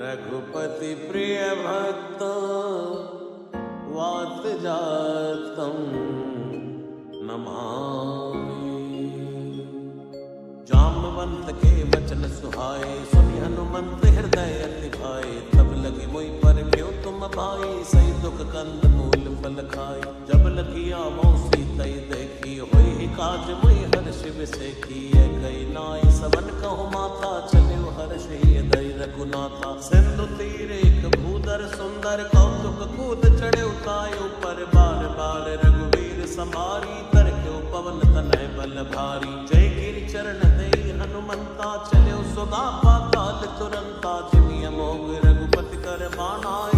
रघुपति प्रिय भक्त, वात जातम नमामि। जामवंत के वचन सुहाए, सुनि हनुमंत हृदय अति भाए तब लगे मोई पर क्यों तुम भाई सही दुख कंद मूल फल खाई जब लगिया मौसी तई देखी, होई काज मुई हर्ष विसेखी है कई नाई सबन कहु माता दई रघुनाथा सिंधु तीर एक भूदर सुंदर, कौतुक कूद चढ़े उतायो पर। बार बार रघुवीर समारी तरक्यो पवन तनय बल भारी। जय गिर चरण दे हनुमंता चले सुगा पाताल तुरंता जिमिय मोग रघुपति कर बानाए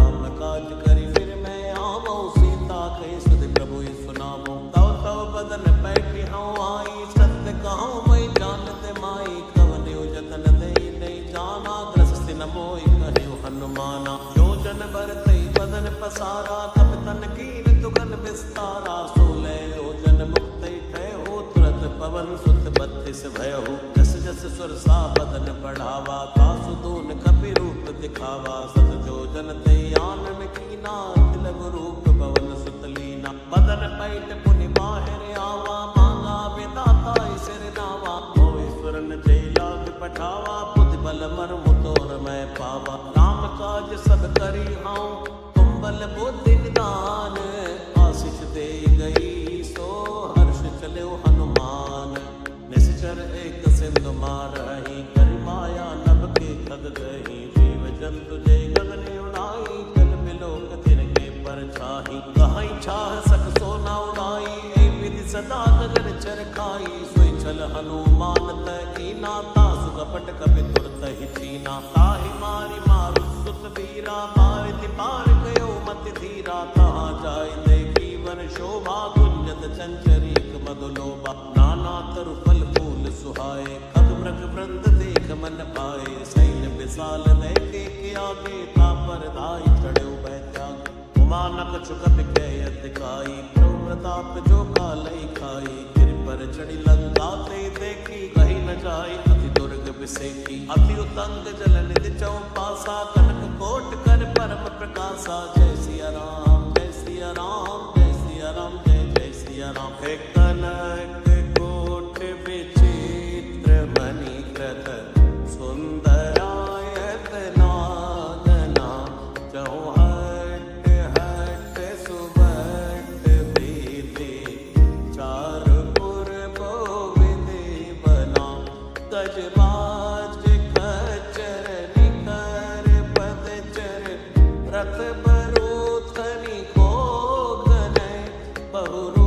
पवन सुत बत्तीस भयहु, जस जस सुर सा बदन बढ़ावा, तासु दून कपि रूप दिखावा, सत जोजन ते आनन कीना, तिलक रूप पवन सुत लीना। बदन पैट पुनि बाहर आवा, मांगा विदाता सिर नावा। सुरन जय लाग पठावा, बुद्धि बल मर मुतोर मैं पावा। राम काज सब करी हूँ तुम बल बुद्धि निदान। जंतु जय गगन उड़ाई, जल बिलोक तिनके पर छाही कहीं छाह सक सोना उड़ाई विधि सदा गगन चरखाई। सोई छल हनुमान तकी नाता सुकपट कपि तुरत ही चीना। ताहि मारी मारु सुत वीरा पारित पार गयो मत धीरा। कहाँ जाय देखी वन शोभा, गुंजत चंचरीक मधुलोबा नाना तरु फल फूल सुहाए खग मृग वृंद देख मन पाए। सैन्य विशाल देखे आगे तापर दाई चढ़ियो बैत्याग उमानक चुकत के अधिकाई प्रभु प्रताप जो कालई खाई तिर पर चढ़ी लंका ते देखी कहीं न जाई अति दुर्ग बिसेकी अति उतंग जल निज चौपासा कनक कोट कर परम प्रकाशा जय सिया राम जय सिया राम जय सिया राम जय जय सिया राम एक तजबाज खचर निखर पदचर रथ बरो खनि को घन बहु